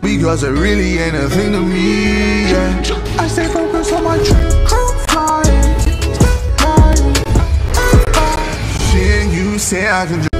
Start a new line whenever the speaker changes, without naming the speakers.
Because it really ain't a thing to me, yeah. I stay focused on my trip, flying, flying Seeing you say I can